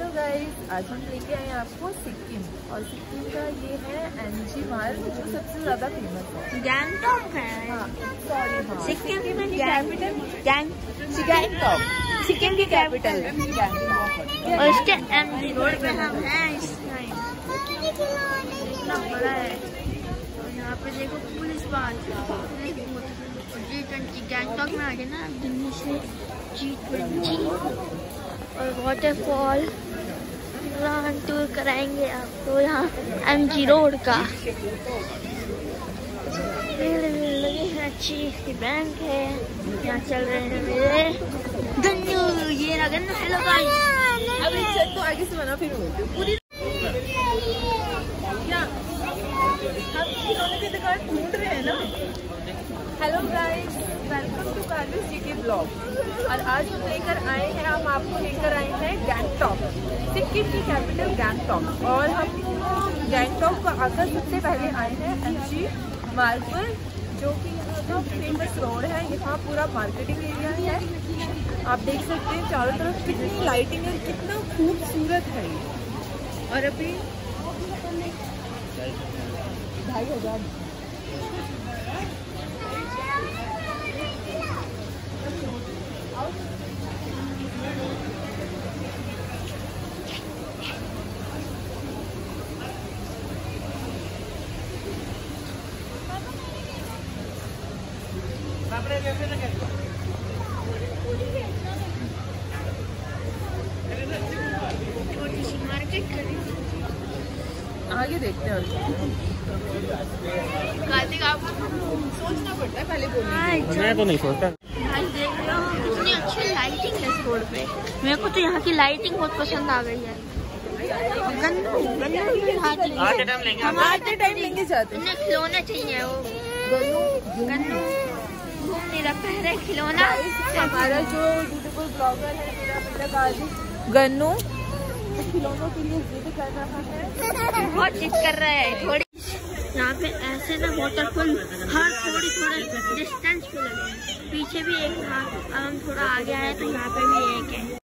Hello guys आज हम लेके आए आपको सिक्किम। और सिक्किम का ये है एनजी मार्ग जो सबसे ज़्यादा फ़ेमस है। गैंगटॉक है। हाँ सॉरी हाँ। सिक्किम की कैपिटल गैंग गैंगटॉक। सिक्किम की कैपिटल है। और इसके रोड पे हम हैं इतना बड़ा है। और यहाँ पे देखो पुलिस बात जी ट्वेंटी गैंगटॉक में आ गए ना दिल्ली से जी ट्वेंटी और वाटरफॉल पूरा टूर कराएँगे आपको यहाँ एम जी रोड का। अच्छी बैंक है। यहाँ चल रहे हैं मेरे। गन्नू ये रहा गन्नू हेलो गाइस अब इस छत को आगे से बना फिर बोलते पूरी क्या? हम खिलौने की दुकान ढूंढ रहे हैं ना। हेलो गाइस वेलकम टू कार्विस जी के ब्लॉग और आज हम लेकर आए हैं हम आपको लेकर आए हैं गैंगटॉक सिक्किम की कैपिटल गैंगटॉक और हम गैंगटॉक को आकर सबसे पहले आए हैं एनजी मार्ग जो कि यहाँ का फ़ेमस रोड है। यहाँ पूरा मार्केटिंग एरिया है। आप देख सकते हैं चारों तरफ़ कितनी लाइटिंग है, कितना खूबसूरत है ये। और अभी ढाई हज़ार। आगे देखते हैं कार्तिक आप सोचना पड़ता है पहले बोलने हाँ, मैं तो नहीं सोचता भाई देख रहे कितनी अच्छी लाइटिंग है इस रोड पे मेरे को तो यहाँ की लाइटिंग बहुत पसंद आ गई है गन्नू गन्नू भी हाथ आते टाइम लेंगे हम आते टाइम लेंगे जाते खिलौना चाहिए वो गन्नू गन्नू घूम है खिलौना हमारा जो ब्यूटीफुल ब्लॉगर है मेरा बेटा गाजी गन्नू? खिलौनों के लिए जिद कर रहा है। बहुत जिद कर रहा है थोड़ी। यहाँ पे ऐसे ना वाटरफॉल हर थोड़ी थोड़ी डिस्टेंस पे लगे पीछे भी एक था अब हम थोड़ा आगे आए तो यहाँ पे भी एक है।